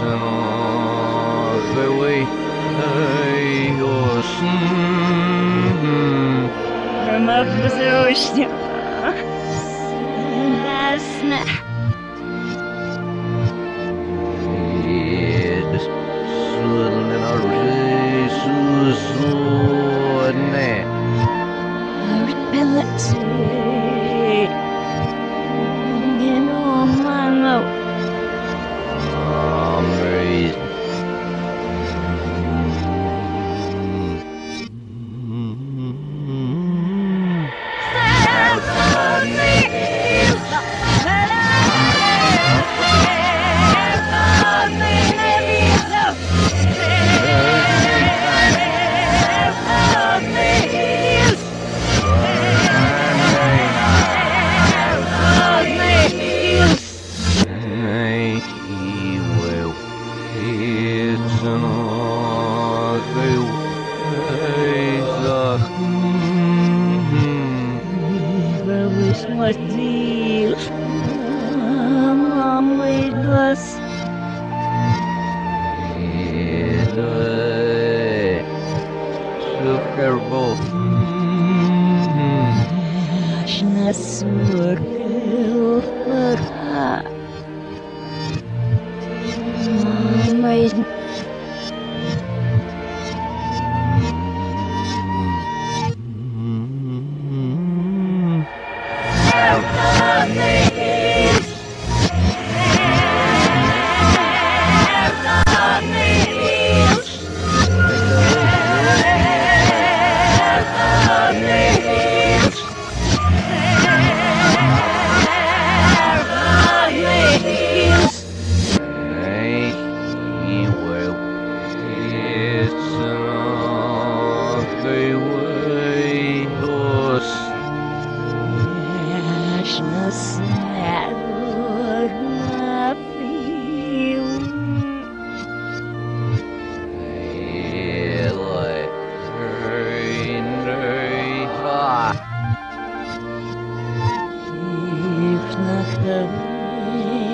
şanslı ey olsun. Ramazan Krasna. Öğretmenler. Vamos morder. Mamãe doce. Super Bowl. Аж на сорок. Мамãe Nej, mim.